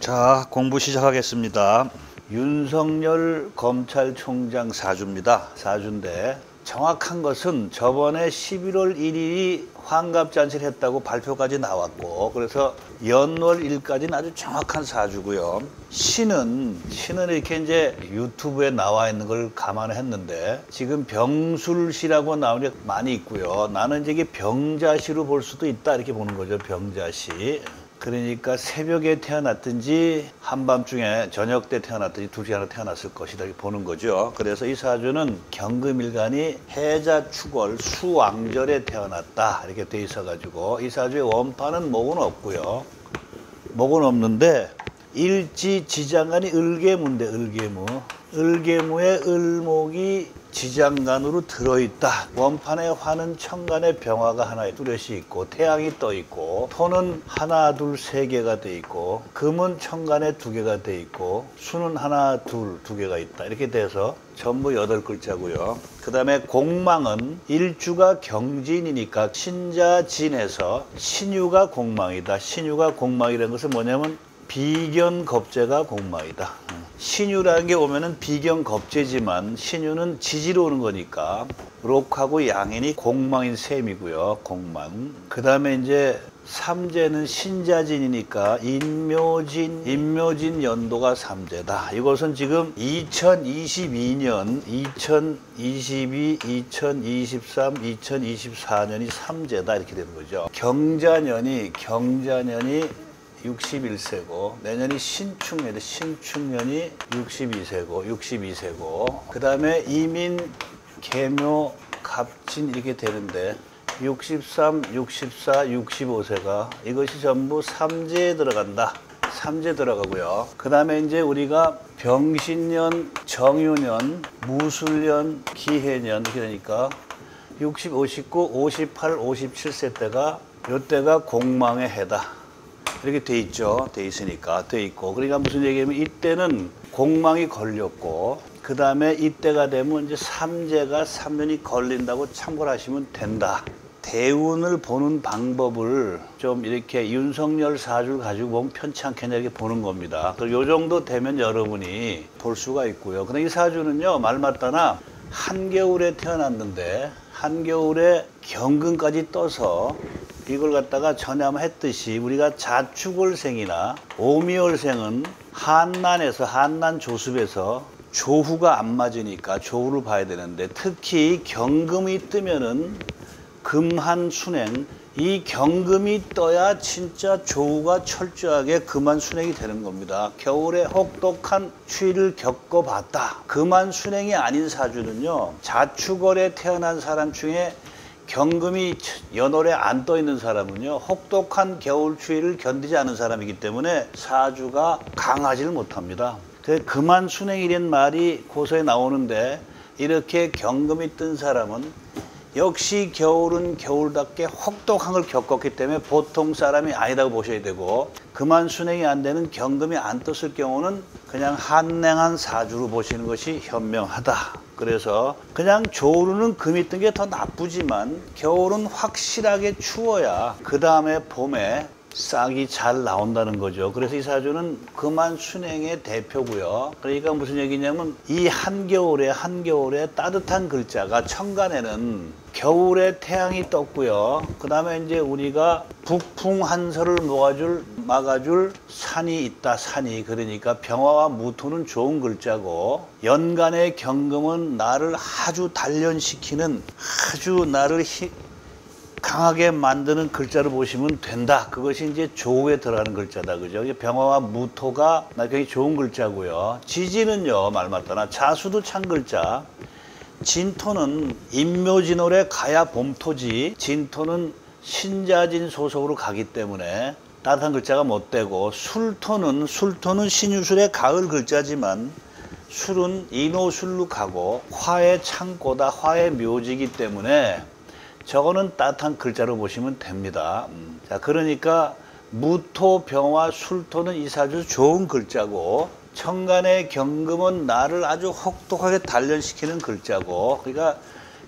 자, 공부 시작하겠습니다. 윤석열 검찰총장 사주입니다. 사주인데 정확한 것은 저번에 11월 1일이 환갑잔치를 했다고 발표까지 나왔고 그래서 연월 일까지는 아주 정확한 사주고요. 신은 신은 이렇게 이제 유튜브에 나와 있는 걸 감안했는데 지금 병술시라고 나오는 게 많이 있고요. 나는 이게 병자시로 볼 수도 있다 이렇게 보는 거죠. 병자시. 그러니까 새벽에 태어났든지 한밤중에 저녁 때 태어났든지 둘 중에 하나 태어났을 것이다 이렇게 보는 거죠. 그래서 이 사주는 경금일간이 해자 축월 수왕절에 태어났다 이렇게 돼 있어가지고 이 사주의 원판은 목은 없고요. 목은 없는데 일지 지장간이 을개무인데 을개무 을개무의 을목이 지장간으로 들어있다. 원판에 화는 천간의 병화가 하나 뚜렷이 있고 태양이 떠 있고 토는 하나 둘 세 개가 돼 있고 금은 천간에 두 개가 돼 있고 수는 하나 둘 두 개가 있다. 이렇게 돼서 전부 여덟 글자고요. 그 다음에 공망은 일주가 경진이니까 신자진에서 신유가 공망이다. 신유가 공망이라는 것은 뭐냐면 비견겁제가 공망이다. 신유라는 게 오면은 비견겁제지만 신유는 지지로 오는 거니까 록하고 양인이 공망인 셈이고요. 공망. 그 다음에 이제 삼재는 신자진이니까 인묘진, 인묘진 연도가 삼재다. 이것은 지금 2022년, 2022, 2023, 2024년이 삼재다 이렇게 되는 거죠. 경자년이 경자년이 61세고 내년이 신축년이 신축년이 62세고 62세고 그 다음에 이민 개묘 갑진 이렇게 되는데 63, 64, 65세가 이것이 전부 삼재에 들어간다. 삼재 들어가고요. 그 다음에 이제 우리가 병신년, 정유년, 무술년, 기해년 이렇게 되니까 60, 59, 58, 57세 때가 요때가 공망의 해다. 이렇게 돼 있죠. 돼 있으니까 돼 있고. 그러니까 무슨 얘기냐면 이때는 공망이 걸렸고 그 다음에 이때가 되면 이제 삼재가 3년이 걸린다고 참고를 하시면 된다. 대운을 보는 방법을 좀 이렇게 윤석열 사주를 가지고 보면 편치 않겠냐 이렇게 보는 겁니다. 요 정도 되면 여러분이 볼 수가 있고요. 근데 이 사주는요, 말 맞다나 한겨울에 태어났는데 한겨울에 경금까지 떠서 이걸 갖다가 전에 한번 했듯이 우리가 자축월생이나 오미월생은 한난에서 한난 조습에서 조후가 안 맞으니까 조후를 봐야 되는데 특히 경금이 뜨면은 금한 순행 이 경금이 떠야 진짜 조후가 철저하게 금한 순행이 되는 겁니다. 겨울에 혹독한 추위를 겪어봤다. 금한 순행이 아닌 사주는요. 자축월에 태어난 사람 중에 경금이 연월에 안 떠 있는 사람은요 혹독한 겨울 추위를 견디지 않은 사람이기 때문에 사주가 강하지를 못합니다. 그 그만 순행이란 말이 고서에 나오는데 이렇게 경금이 뜬 사람은 역시 겨울은 겨울답게 혹독한 걸 겪었기 때문에 보통 사람이 아니라고 보셔야 되고 그만 순행이 안 되는 경금이 안 떴을 경우는 그냥 한냉한 사주로 보시는 것이 현명하다. 그래서 그냥 겨울은 금이 뜬 게 더 나쁘지만 겨울은 확실하게 추워야 그 다음에 봄에 싹이 잘 나온다는 거죠. 그래서 이 사주는 그만 순행의 대표고요. 그러니까 무슨 얘기냐면 이 한겨울에 한겨울에 따뜻한 글자가 천간에는 겨울에 태양이 떴고요. 그 다음에 이제 우리가 북풍 한설을 모아줄 막아줄 산이 있다. 산이 그러니까 병화와 무토는 좋은 글자고 연간의 경금은 나를 아주 단련시키는 아주 나를 히, 강하게 만드는 글자를 보시면 된다. 그것이 이제 조우에 들어가는 글자다. 그죠? 병화와 무토가 나 굉장히 좋은 글자고요. 지지는요, 말 맞다나 자수도 찬 글자. 진토는 인묘진월에 가야 봄토지. 진토는 신자진 소속으로 가기 때문에 따뜻한 글자가 못 되고 술토는 술토는 신유술의 가을 글자지만 술은 인호술로 가고 화의 창고다 화의 묘지이기 때문에 저거는 따뜻한 글자로 보시면 됩니다. 음. 자, 그러니까 무토, 병화, 술토는 이 사주 좋은 글자고 천간의 경금은 나를 아주 혹독하게 단련시키는 글자고 그러니까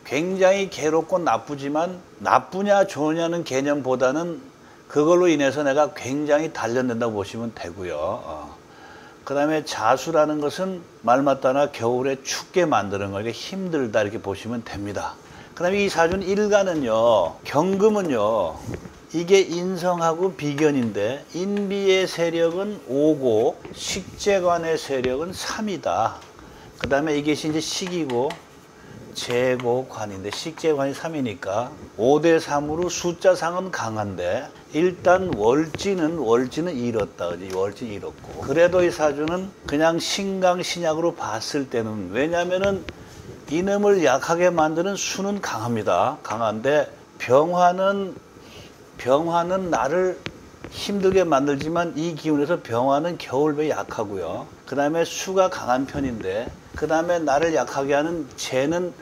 굉장히 괴롭고 나쁘지만 나쁘냐 좋으냐는 개념보다는 그걸로 인해서 내가 굉장히 단련된다고 보시면 되고요. 어. 그 다음에 자수라는 것은 말 맞다나 겨울에 춥게 만드는 거니까 힘들다 이렇게 보시면 됩니다. 그 다음에 이 사준 일간은요, 경금은요, 이게 인성하고 비견인데 인비의 세력은 5고 식재관의 세력은 3이다. 그 다음에 이것이 이제 식이고 재고관인데 식재관이 3이니까 5대 3으로 숫자상은 강한데 일단 월지는 월지는 잃었다. 그지? 월지 잃었고. 그래도 이 사주는 그냥 신강 신약으로 봤을 때는 왜냐면은 이놈을 약하게 만드는 수는 강합니다. 강한데 병화는 병화는 나를 힘들게 만들지만 이 기운에서 병화는 겨울배 약하고요. 그 다음에 수가 강한 편인데 그 다음에 나를 약하게 하는 재는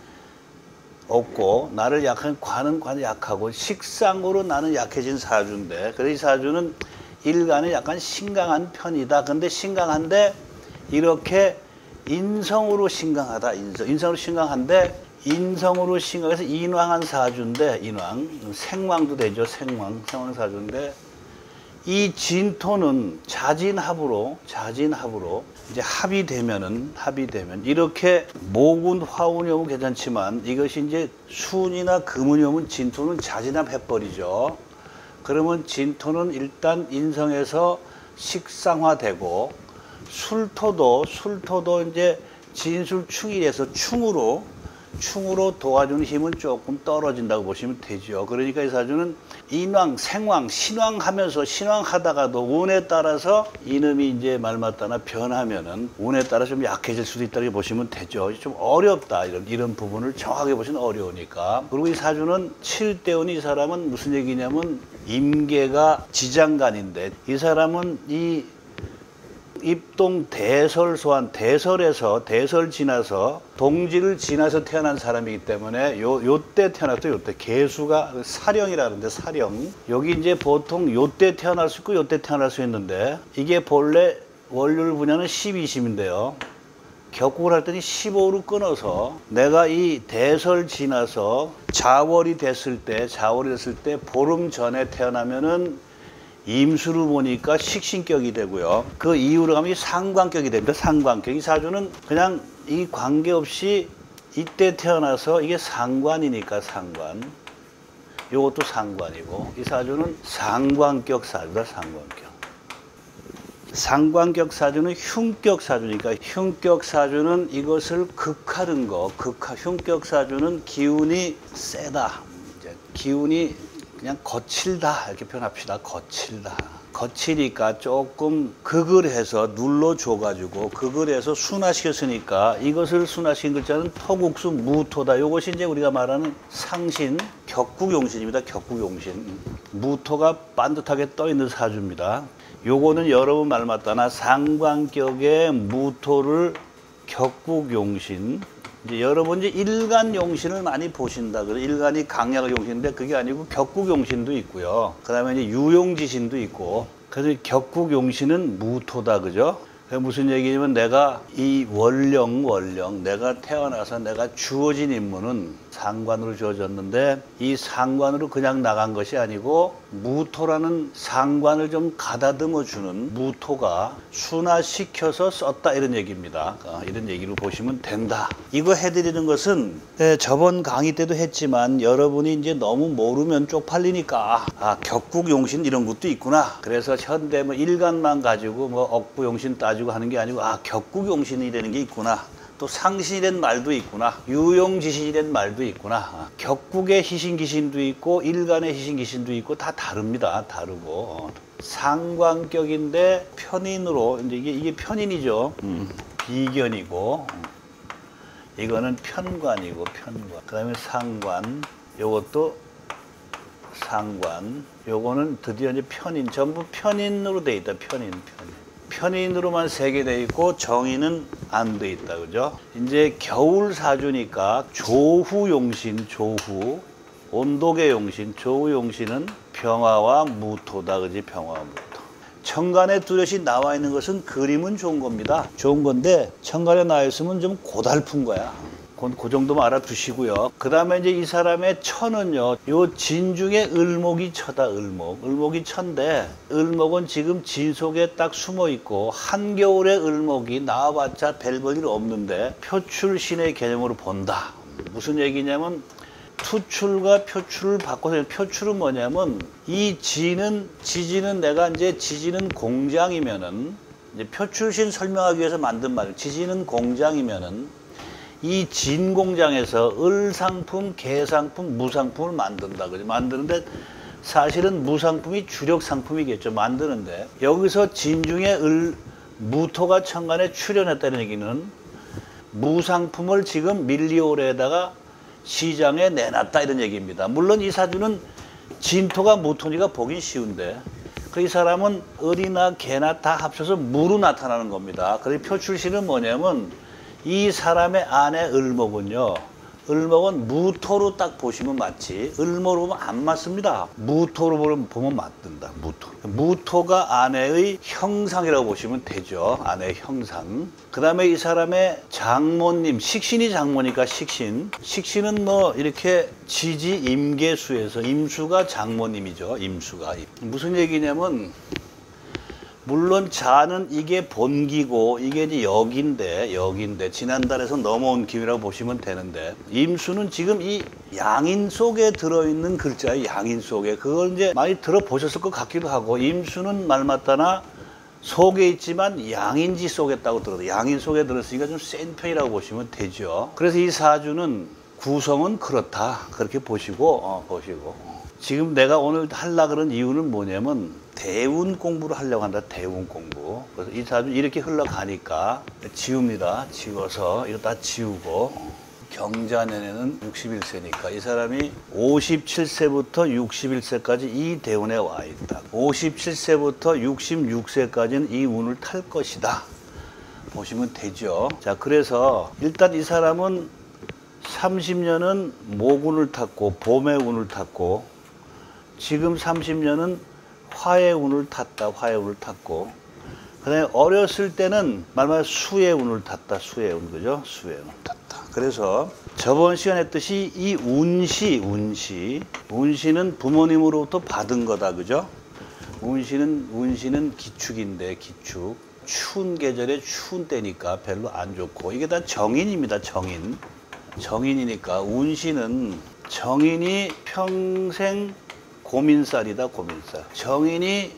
없고 나를 약한 관은 관이 약하고 식상으로 나는 약해진 사주인데 그래서 이 사주는 일간은 약간 신강한 편이다. 근데 신강한데 이렇게 인성으로 신강하다. 인성. 인성으로 신강한데 인성으로 신강해서 인왕한 사주인데 인왕 생왕도 되죠. 생왕 생왕 사주인데 이 진토는 자진합으로 자진합으로 이제 합이 되면은 합이 되면 이렇게 모군 화운이 오면 괜찮지만 이것이 이제 순이나 금운이 오면 진토는 자진합 해버리죠. 그러면 진토는 일단 인성에서 식상화되고 술토도 술토도 이제 진술충이 돼서 충으로 충으로 도와주는 힘은 조금 떨어진다고 보시면 되죠. 그러니까 이 사주는 인왕, 생왕, 신왕 하면서 신왕 하다가도 운에 따라서 이놈이 이제 말 맞다나 변하면은 운에 따라 좀 약해질 수도 있다고 보시면 되죠. 좀 어렵다 이런 이런 부분을 정확하게 보시면 어려우니까. 그리고 이 사주는 칠대운이 사람은 무슨 얘기냐면 임계가 지장간인데 이 사람은 이 입동 대설 소환 대설에서 대설 지나서 동지를 지나서 태어난 사람이기 때문에 요 요때 태어났죠 요때. 개수가 사령이라는데 사령. 여기 이제 보통 요때 태어날 수 있고 요때 태어날 수 있는데 이게 본래 월요일 분야는 12심인데요. 격국을 할 때는 15로 끊어서 내가 이 대설 지나서 자월이 됐을 때 자월이 됐을 때 보름 전에 태어나면은 임수를 보니까 식신격이 되고요. 그 이후로 가면 상관격이 됩니다. 상관격. 이 사주는 그냥 이 관계없이 이때 태어나서 이게 상관이니까 상관. 요것도 상관이고 이 사주는 상관격 사주다 상관격. 상관격 사주는 흉격 사주니까 흉격 사주는 이것을 극하는 거, 극하 흉격 사주는 기운이 세다. 기운이 그냥 거칠다 이렇게 표현합시다. 거칠다. 거치니까 조금 극을 해서 눌러 줘가지고 극을 해서 순화시켰으니까 이것을 순화시킨 글자는 토국수 무토다. 이것이 이제 우리가 말하는 상신 격국용신입니다. 격국용신. 무토가 반듯하게 떠 있는 사주입니다. 요거는 여러분 말 맞다나 상관격의 무토를 격국용신 이제 여러분 이제 일간 용신을 많이 보신다. 그래 일간이 강약의 용신인데 그게 아니고 격국 용신도 있고요. 그다음에 이제 유용지신도 있고. 그래서 격국 용신은 무토다, 그죠? 무슨 얘기냐면 내가 이 원령 원령 내가 태어나서 내가 주어진 임무는 상관으로 주어졌는데 이 상관으로 그냥 나간 것이 아니고 무토라는 상관을 좀 가다듬어 주는 무토가 순화시켜서 썼다 이런 얘기입니다. 어, 이런 얘기로 보시면 된다. 이거 해드리는 것은 네, 저번 강의 때도 했지만 여러분이 이제 너무 모르면 쪽팔리니까 아 격국용신 이런 것도 있구나. 그래서 현대 뭐 일간만 가지고 뭐 억부용신 따지고 하는 게 아니고 아 격국용신이 되는 게 있구나. 또 상신이란 말도 있구나. 유용지신이란 말도 있구나. 아, 격국의 희신기신도 있고 일간의 희신기신도 있고 다 다릅니다. 다르고 어, 상관격인데 편인으로 이제 이게, 이게 편인이죠. 음, 비견이고 음. 이거는 편관이고 편관. 그 다음에 상관. 요것도 상관. 요거는 드디어 이제 편인. 전부 편인으로 돼 있다. 편인, 편인. 편인으로만 세개 돼 있고 정인은 안돼 있다 그죠? 이제 겨울 사주니까 조후 용신 조후 온도계 용신 조후 용신은 병화와 무토다 그지? 병화와 무토. 천간에 뚜렷이 나와 있는 것은 그림은 좋은 겁니다. 좋은 건데 천간에 나와 있으면 좀 고달픈 거야 그, 그 정도만 알아두시고요. 그 다음에 이제 이 사람의 천은요, 요 진중에 을목이 쳐다, 을목. 을목이 천데, 을목은 지금 진 속에 딱 숨어 있고, 한겨울에 을목이 나와봤자 별 볼일 없는데, 표출신의 개념으로 본다. 무슨 얘기냐면, 투출과 표출을 바꿔서 표출은 뭐냐면 이 지는 지지는 내가 이제 지지는 공장이면은 이제 표출신 설명하기 위해서 만든 말 지지는 공장이면은 이 진 공장에서 을 상품, 개 상품, 무상품을 만든다 그죠 만드는데 사실은 무상품이 주력 상품이겠죠 만드는데 여기서 진중에 을 무토가 천간에 출연했다는 얘기는 무상품을 지금 밀리오레에다가 시장에 내놨다 이런 얘기입니다. 물론 이 사주는 진토가 무토니가 보긴 쉬운데 그 이 사람은 을이나 개나 다 합쳐서 무로 나타나는 겁니다. 그래서 표출시는 뭐냐면 이 사람의 아내 을목은요. 을목은 무토로 딱 보시면 맞지. 을모로 보면 안 맞습니다. 무토로 보면 맞든다 무토. 무토가 아내의 형상이라고 보시면 되죠. 아내의 형상. 그 다음에 이 사람의 장모님 식신이 장모니까 식신. 식신은 뭐 이렇게 지지 임계수에서 임수가 장모님이죠. 임수가. 무슨 얘기냐면 물론 자는 이게 본기고 이게 이제 역인데 역인데 지난달에서 넘어온 기이라고 보시면 되는데 임수는 지금 이 양인 속에 들어있는 글자의 양인 속에 그걸 이제 많이 들어보셨을 것 같기도 하고 임수는 말 맞다나 속에 있지만 양인지 속에 있다고 들어도 양인 속에 들었으니까 좀 센 편이라고 보시면 되죠. 그래서 이 사주는 구성은 그렇다 그렇게 보시고 어, 보시고 지금 내가 오늘 하려 그런 이유는 뭐냐면 대운 공부를 하려고 한다. 대운 공부. 그래서 이 사주 이렇게 흘러가니까 지웁니다. 지워서 이거 다 지우고 경자년에는 61세니까 이 사람이 57세부터 61세까지 이 대운에 와 있다. 57세부터 66세까지는 이 운을 탈 것이다. 보시면 되죠. 자, 그래서 일단 이 사람은 30년은 모군을 탔고 봄의 운을 탔고 지금 30년은 화의 운을 탔다. 화의 운을 탔고 그 다음에 어렸을 때는 말말 수의 운을 탔다. 수의 운 그죠? 수의 운을 탔다. 그래서 저번 시간에 했듯이 이 운시 운시 운시는 부모님으로부터 받은 거다. 그죠? 운시는 운시는 기축인데 기축 추운 계절에 추운 때니까 별로 안 좋고 이게 다 정인입니다. 정인 정인이니까 운시는 정인이 평생 고민살이다 고민살 정인이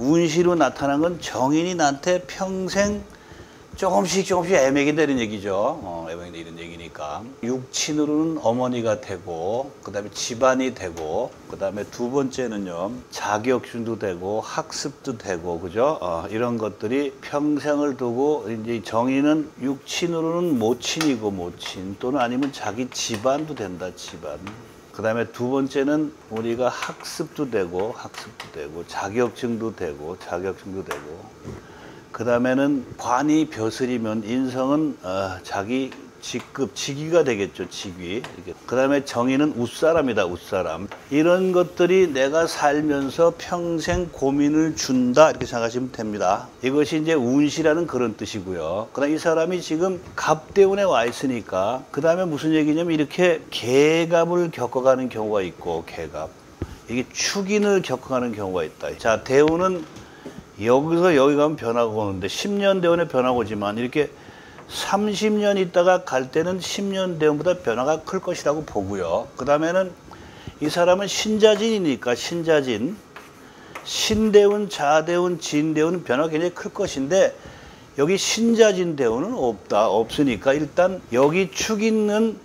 운시로 나타난 건 정인이 나한테 평생 조금씩 조금씩 애매게 되는 얘기죠. 어, 애매게 되는 얘기니까. 육친으로는 어머니가 되고, 그 다음에 집안이 되고, 그 다음에 두 번째는요, 자격증도 되고, 학습도 되고, 그죠? 어, 이런 것들이 평생을 두고, 이제 정의는 육친으로는 모친이고, 모친, 또는 아니면 자기 집안도 된다, 집안. 그 다음에 두 번째는 우리가 학습도 되고, 학습도 되고, 자격증도 되고, 자격증도 되고, 그 다음에는 관이 벼슬이면 인성은 어, 자기 직급, 직위가 되겠죠, 직위. 그 다음에 정의는 웃사람이다, 웃사람. 이런 것들이 내가 살면서 평생 고민을 준다, 이렇게 생각하시면 됩니다. 이것이 이제 운시라는 그런 뜻이고요. 그 다음 이 사람이 지금 갑대운에 와 있으니까, 그 다음에 무슨 얘기냐면 이렇게 개갑을 겪어가는 경우가 있고, 개갑. 이게 축인을 겪어가는 경우가 있다. 자, 대운은 여기서 여기 가면 변화가 오는데 10년 대원에 변화가 오지만 이렇게 30년 있다가 갈 때는 10년 대원보다 변화가 클 것이라고 보고요. 그 다음에는 이 사람은 신자진이니까 신자진, 신대운, 자대운, 진대운은 변화가 굉장히 클 것인데 여기 신자진 대운은 없다. 없으니까 일단 여기 축 있는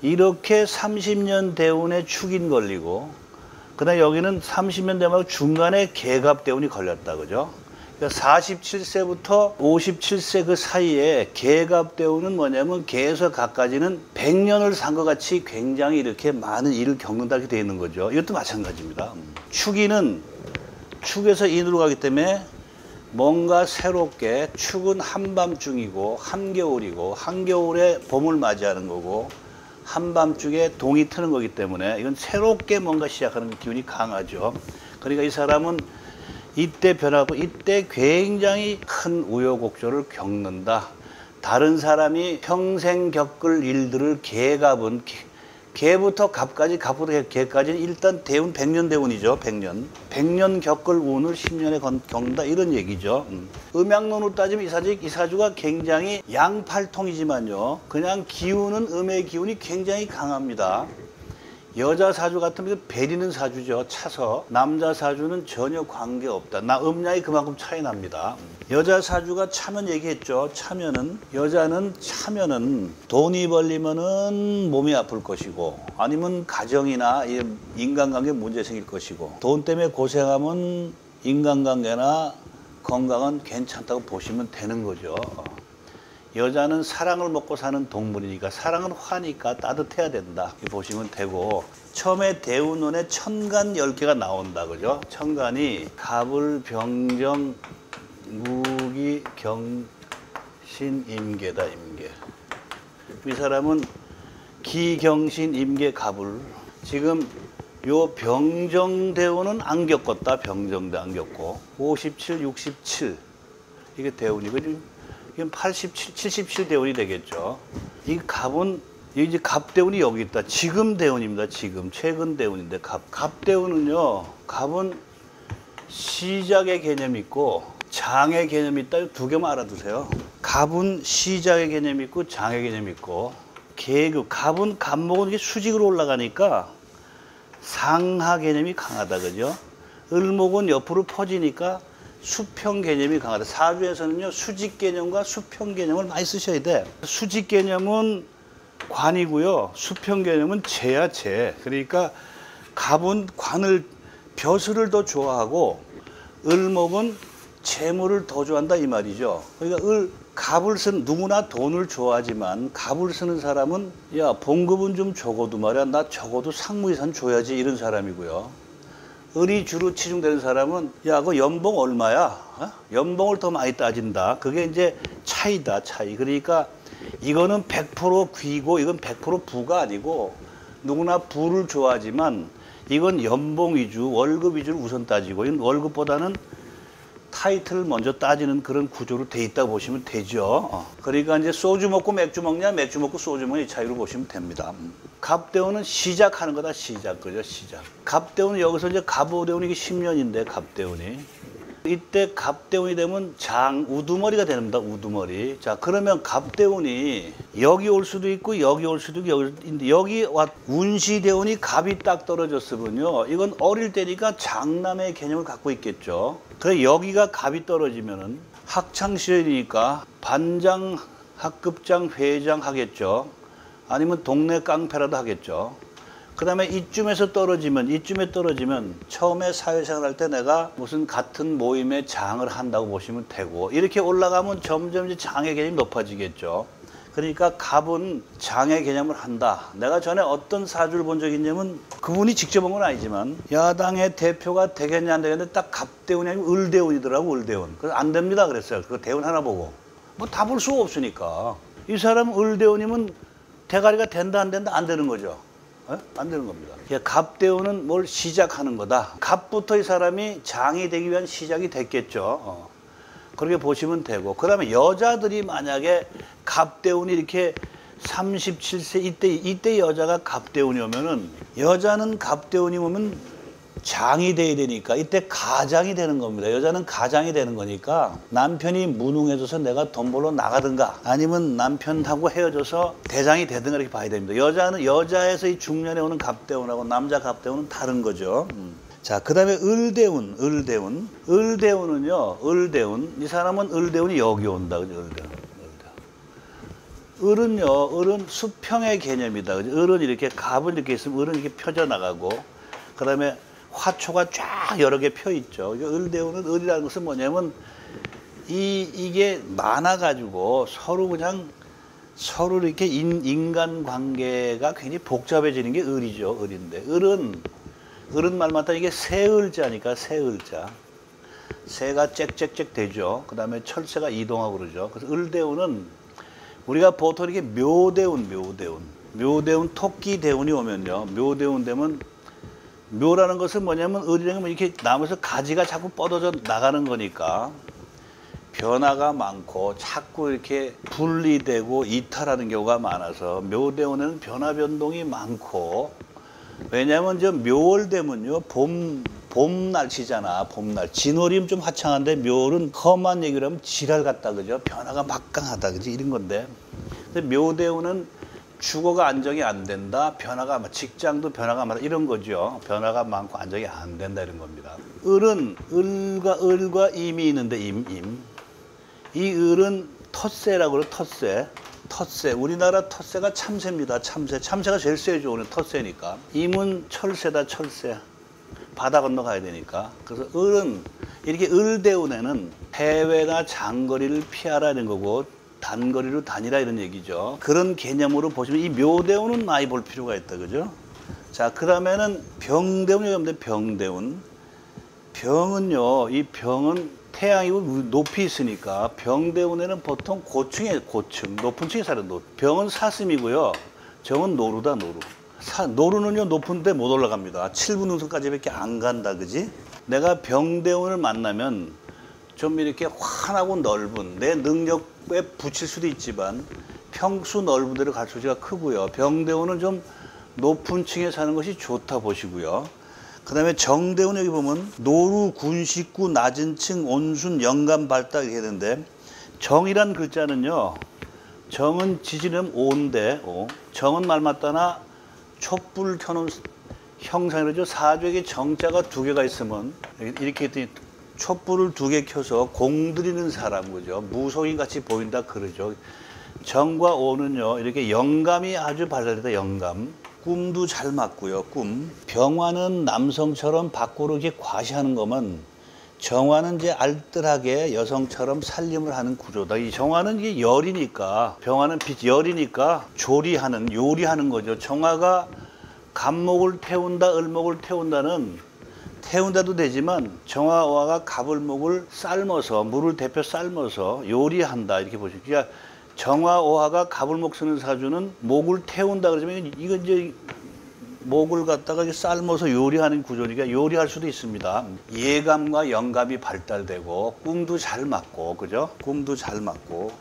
이렇게 30년 대운에 축인 걸리고 그다음 에 여기는 30년 되면 중간에 개갑 대운이 걸렸다 그죠? 그러니까 47세부터 57세 그 사이에 개갑 대운은 뭐냐면 개에서 각까지는 100년을 산 것 같이 굉장히 이렇게 많은 일을 겪는다 이렇게 되어 있는 거죠. 이것도 마찬가지입니다. 축이는 축에서 인으로 가기 때문에 뭔가 새롭게 축은 한밤중이고 한겨울이고 한겨울에 봄을 맞이하는 거고 한밤중에 동이 트는 거기 때문에 이건 새롭게 뭔가 시작하는 기운이 강하죠. 그러니까 이 사람은 이때 변하고 이때 굉장히 큰 우여곡절을 겪는다. 다른 사람이 평생 겪을 일들을 개갑은 개, 개부터 갑까지 갑부터 개까지는 일단 대운 100년 대운이죠. 100년. 100년 겪을 운을 10년에 겪는다 이런 얘기죠. 음. 음양론으로 따지면 이사주, 이사주가 굉장히 양팔통이지만요. 그냥 기운은 음의 기운이 굉장히 강합니다. 여자 사주 같으면 베리는 사주죠. 차서. 남자 사주는 전혀 관계없다. 나 음량이 그만큼 차이 납니다. 여자 사주가 차면 얘기했죠. 차면은 여자는 차면은 돈이 벌리면은 몸이 아플 것이고 아니면 가정이나 인간관계 문제 생길 것이고 돈 때문에 고생하면 인간관계나 건강은 괜찮다고 보시면 되는 거죠. 여자는 사랑을 먹고 사는 동물이니까 사랑은 화니까 따뜻해야 된다. 이렇게 보시면 되고 처음에 대운운에 천간 10개가 나온다. 그죠? 천간이 갑을 병정 무기 경신 임계다. 임계. 이 사람은 기경신 임계 갑을 지금 요 병정대운은 안 겪었다. 병정대 안 겪고 57, 67 이게 대운이고 이건 87, 77대 운이 되겠죠. 이 갑은 이제 갑대운이 여기 있다. 지금 대운입니다. 지금 최근 대운인데 갑 갑대운은요. 갑은 시작의 개념이 있고 장의 개념이 있다. 두 개만 알아두세요. 갑은 시작의 개념이 있고 장의 개념이 있고 계급 갑은 갑목은 이게 수직으로 올라가니까 상하 개념이 강하다 그죠? 을목은 옆으로 퍼지니까 수평 개념이 강하다. 사주에서는요, 수직 개념과 수평 개념을 많이 쓰셔야 돼. 수직 개념은 관이고요, 수평 개념은 재야 재. 그러니까 갑은 관을, 벼슬을 더 좋아하고, 을목은 재물을 더 좋아한다 이 말이죠. 그러니까 을, 갑을 쓴 누구나 돈을 좋아하지만 갑을 쓰는 사람은 야 봉급은 좀 적어도 말이야 나 적어도 상무이산 줘야지 이런 사람이고요. 을이 주로 치중되는 사람은 야, 그 연봉 얼마야? 어? 연봉을 더 많이 따진다. 그게 이제 차이다, 차이. 그러니까 이거는 100% 귀고 이건 100% 부가 아니고 누구나 부를 좋아하지만 이건 연봉 위주, 월급 위주를 우선 따지고 이건 월급보다는 타이틀을 먼저 따지는 그런 구조로 돼 있다고 보시면 되죠. 어. 그러니까 이제 소주 먹고 맥주 먹냐, 맥주 먹고 소주 먹냐 이 차이로 보시면 됩니다. 음. 갑대운은 시작하는 거다, 시작. 그죠, 시작. 갑대운은 여기서 이제 갑오대운이 이게 10년인데, 갑대운이. 이때 갑대운이 되면 장, 우두머리가 됩니다, 우두머리. 자, 그러면 갑대운이 여기 올 수도 있고, 여기 올 수도 있고, 여기, 여기 와, 운시대운이 갑이 딱 떨어졌으면요. 이건 어릴 때니까 장남의 개념을 갖고 있겠죠. 그래 여기가 갑이 떨어지면은 학창 시절이니까 반장, 학급장, 회장 하겠죠. 아니면 동네 깡패라도 하겠죠. 그 다음에 이쯤에서 떨어지면, 이쯤에 떨어지면 처음에 사회생활 할 때 내가 무슨 같은 모임의 장을 한다고 보시면 되고, 이렇게 올라가면 점점 이제 장의 개념이 높아지겠죠. 그러니까 갑은 장의 개념을 한다. 내가 전에 어떤 사주를 본 적이 있냐면 그분이 직접 본 건 아니지만 야당의 대표가 되겠냐 안 되겠냐 딱 갑대운이 아니고 을대운이더라고 을대운. 그래서 안 됩니다 그랬어요. 그 대운 하나 보고. 뭐 다 볼 수가 없으니까. 이 사람 을대운이면 대가리가 된다 안 된다 안 되는 거죠. 에? 안 되는 겁니다. 갑대운은 뭘 시작하는 거다. 갑부터 이 사람이 장이 되기 위한 시작이 됐겠죠. 어. 그렇게 보시면 되고 그 다음에 여자들이 만약에 갑대운이 이렇게 37세 이때 이때 여자가 갑대운이 오면은 여자는 갑대운이 오면 장이 돼야 되니까 이때 가장이 되는 겁니다. 여자는 가장이 되는 거니까 남편이 무능해져서 내가 돈 벌러 나가든가 아니면 남편하고 헤어져서 대장이 되든가 이렇게 봐야 됩니다. 여자는 여자에서 이 중년에 오는 갑대운하고 남자 갑대운은 다른 거죠. 음. 자, 그 다음에 을대운, 을대운. 을대운은요, 을대운. 이 사람은 을대운이 여기 온다. 그죠? 을대운. 을은요, 을은 수평의 개념이다. 그죠? 을은 이렇게 갑은 이렇게 있으면 을은 이렇게 펴져 나가고, 그 다음에 화초가 쫙 여러 개 펴 있죠. 을대운은 을이라는 것은 뭐냐면, 이, 이게 많아 가지고 서로 그냥 서로 이렇게 인, 인간 관계가 굉장히 복잡해지는 게 을이죠. 을인데. 을은 그런 말마다 이게 새을자니까 새을자. 새가 짹짹짹 되죠. 그 다음에 철새가 이동하고 그러죠. 그래서 을대운은 우리가 보통 이렇게 묘대운, 묘대운. 묘대운, 토끼 대운이 오면요. 묘대운 되면 묘라는 것은 뭐냐면 을이라는 건 이렇게 나무에서 가지가 자꾸 뻗어져 나가는 거니까 변화가 많고 자꾸 이렇게 분리되고 이탈하는 경우가 많아서 묘대운에는 변화 변동이 많고 왜냐하면 저 묘월 되면요. 봄, 봄 날씨잖아 봄날. 진월이면 좀 화창한데 묘월은 험한 얘기를 하면 지랄 같다 그죠? 변화가 막강하다 그지? 이런 건데. 근데 묘대운은 주거가 안정이 안 된다 변화가 많 직장도 변화가 많다 이런 거죠. 변화가 많고 안정이 안 된다 이런 겁니다. 을은 을과 을과 임이 있는데 임 임. 이 을은 텃세라고 그래 텃세. 텃세. 우리나라 텃세가 참새입니다 참새. 참새가 제일 세죠 오늘 텃세니까. 임은 철새다 철새. 바다 건너 가야 되니까. 그래서 을은 이렇게 을대운에는 해외나 장거리를 피하라는 거고 단거리로 다니라 이런 얘기죠 그런 개념으로 보시면 이 묘대운은 많이 볼 필요가 있다 그죠 자 그 다음에는 병대운이 없는데 병대운 병은요, 이 병은 태양이 높이 있으니까 병대운에는 보통 고층에 고층, 높은 층에 노. 병은 사슴이고요. 정은 노루다 노루. 사, 노루는요 높은데 못 올라갑니다. 7분 운선까지밖에 안 간다, 그지? 내가 병대운을 만나면 좀 이렇게 환하고 넓은 내 능력에 붙일 수도 있지만 평수 넓은 데로 갈 소지가 크고요. 병대운은 좀 높은 층에 사는 것이 좋다 보시고요. 그 다음에 정대운 여기 보면 노루, 군식구, 낮은 층, 온순, 영감, 발달 이렇게 되는데 정이란 글자는요. 정은 지지름 오인데 오. 정은 말 맞다나 촛불 켜놓은 형상이라죠. 사주에게 정자가 두 개가 있으면 이렇게 촛불을 두 개 켜서 공들이는 사람 그죠. 무속인 같이 보인다 그러죠. 정과 오는요. 이렇게 영감이 아주 발달되다 영감. 꿈도 잘 맞고요. 꿈. 병화는 남성처럼 밖으로 이렇게 과시하는 거면 정화는 이제 알뜰하게 여성처럼 살림을 하는 구조다. 이 정화는 이게 열이니까 병화는 빛 열이니까 조리하는 요리하는 거죠. 정화가 갑목을 태운다, 을목을 태운다는 태운다도 되지만 정화화가 갑을목을 삶아서 물을 대표 삶아서 요리한다 이렇게 보시죠. 그러니까 정화오화가 갑을목 쓰는 사주는 목을 태운다 그러지만 이건 이제 목을 갖다가 삶아서 요리하는 구조니까 요리할 수도 있습니다. 예감과 영감이 발달되고 꿈도 잘 맞고 그죠? 꿈도 잘 맞고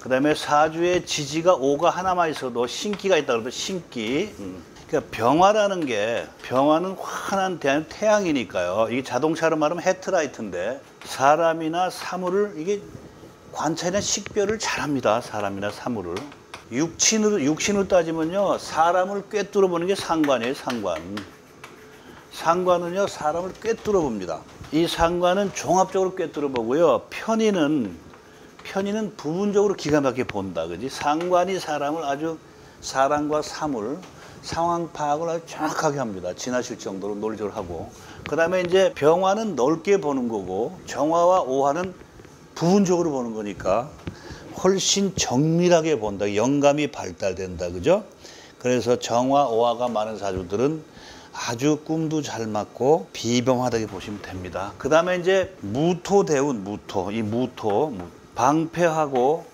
그다음에 사주에 지지가 오가 하나만 있어도 신기가 있다 그러면 신기. 음. 그러니까 병화라는 게 병화는 환한 태양이니까요. 이게 자동차로 말하면 헤트라이트인데 사람이나 사물을 이게 관찰이나 식별을 잘합니다. 사람이나 사물을. 육신으로 육신으로 따지면요 사람을 꿰뚫어 보는 게 상관이에요 상관 상관은요 사람을 꿰뚫어 봅니다 이 상관은 종합적으로 꿰뚫어 보고요 편의는 편의는 부분적으로 기가 막히게 본다 그지 상관이 사람을 아주 사람과 사물 상황 파악을 아주 정확하게 합니다 지나칠 정도로 논리적으로 하고 그 다음에 이제 병화는 넓게 보는 거고 정화와 오화는 부분적으로 보는 거니까 훨씬 정밀하게 본다. 영감이 발달된다. 그죠? 그래서 정화, 오화가 많은 사주들은 아주 꿈도 잘 맞고 비병하다게 보시면 됩니다. 그 다음에 이제 무토 대운, 무토. 이 무토, 방패하고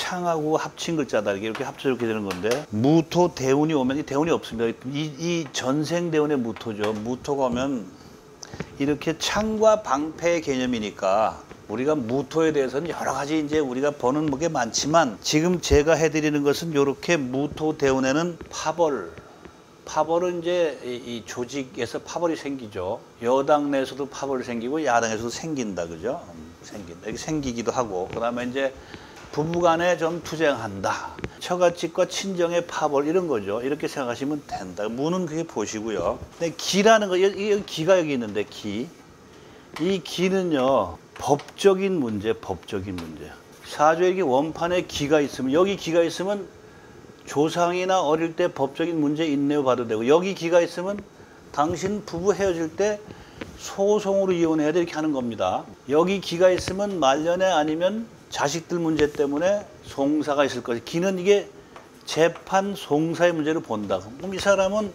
창하고 합친 글자다. 이렇게 합쳐 이렇게 되는 건데 무토 대운이 오면 이 대운이 없습니다. 이, 이 전생 대운의 무토죠. 무토가 오면 이렇게 창과 방패의 개념이니까 우리가 무토에 대해서는 여러 가지 이제 우리가 보는 게 많지만 지금 제가 해드리는 것은 이렇게 무토 대운에는 파벌 파벌은 이제 이 조직에서 파벌이 생기죠. 여당 내에서도 파벌이 생기고 야당에서도 생긴다, 그죠? 음, 생긴다. 이게 생기기도 하고 그다음에 이제 부부간에 좀 투쟁한다. 처가집과 친정의 파벌 이런 거죠. 이렇게 생각하시면 된다. 무는 그게 보시고요. 근데 기라는 거, 이 기가 여기 있는데 기. 이 기는요. 법적인 문제, 법적인 문제. 사주에게 원판에 기가 있으면 여기 기가 있으면 조상이나 어릴 때 법적인 문제 있네요 봐도 되고 여기 기가 있으면 당신 부부 헤어질 때 소송으로 이혼해야 돼 이렇게 하는 겁니다. 여기 기가 있으면 말년에 아니면 자식들 문제 때문에 송사가 있을 것이 기는 이게 재판 송사의 문제를 본다. 그럼 이 사람은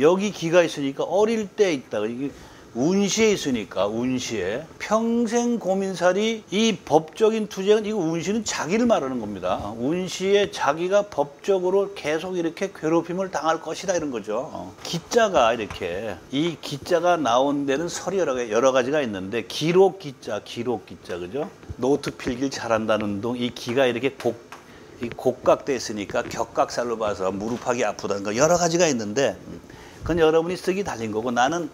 여기 기가 있으니까 어릴 때 있다. 이게 운시에 있으니까 운시에 평생 고민살이 이 법적인 투쟁은 이거 운시는 자기를 말하는 겁니다. 운시에 자기가 법적으로 계속 이렇게 괴롭힘을 당할 것이다 이런 거죠. 어. 기자가 이렇게 이 기자가 나온 데는 설이 여러, 개- 여러 가지가 있는데 기록 기자, 기록 기자 그죠? 노트 필기를 잘한다는 운동 이 기가 이렇게 곡이 곡각돼 있으니까 격각살로 봐서 무릎하기 아프다는 거 여러 가지가 있는데 음, 그건 여러분이 쓰기 달린 거고 나는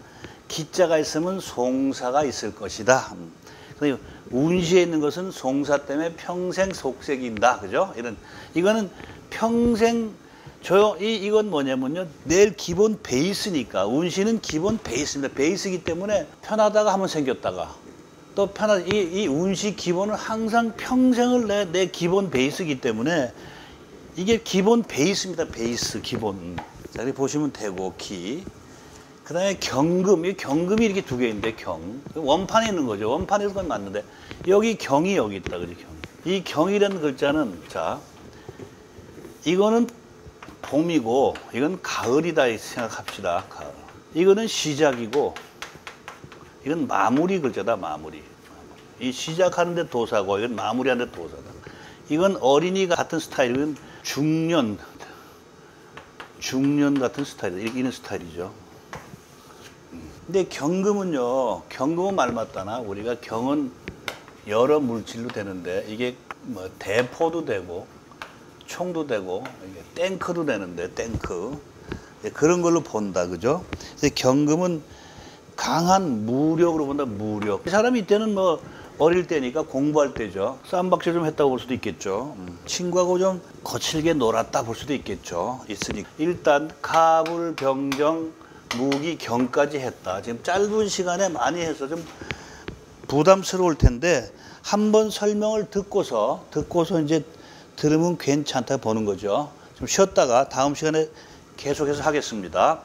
기자가 있으면 송사가 있을 것이다. 음. 근데 운시에 있는 것은 송사 때문에 평생 속색인다. 그죠? 이런 이거는 평생 조용 이 이건 뭐냐면요. 내일 기본 베이스니까 운시는 기본 베이스입니다. 베이스이기 때문에 편하다가 한번 생겼다가 또 편하 이, 이 운시 기본은 항상 평생을 내, 내 기본 베이스이기 때문에 이게 기본 베이스입니다. 베이스 기본. 자, 여기 보시면 되고 기. 그 다음에 경금. 이 경금이 이렇게 두 개인데 경. 원판에 있는 거죠. 원판에서 건 맞는데 여기 경이 여기 있다. 그죠? 경. 이 경이라는 글자는 자 이거는 봄이고 이건 가을이다 생각합시다. 가을. 이거는 시작이고 이건 마무리 글자다 마무리. 이 시작하는데 도사고 이건 마무리하는데 도사다. 이건 어린이 같은 스타일은 중년 중년 같은 스타일 있는 스타일이죠. 음. 근데 경금은요 경금은 말 맞다나? 우리가 경은 여러 물질로 되는데 이게 뭐 대포도 되고 총도 되고 탱크도 되는데 탱크. 예, 그런 걸로 본다 그죠? 근데 경금은 강한 무력으로 본다 무력. 이 사람이 이때는 뭐 어릴 때니까 공부할 때죠. 쌈박질 좀 했다고 볼 수도 있겠죠. 음, 친구하고 좀 거칠게 놀았다 볼 수도 있겠죠. 있으니 일단 갑을 병정 무기 경까지 했다 지금 짧은 시간에 많이 해서 좀 부담스러울 텐데 한 번 설명을 듣고서 듣고서 이제 들으면 괜찮다 보는 거죠. 좀 쉬었다가 다음 시간에 계속해서 하겠습니다.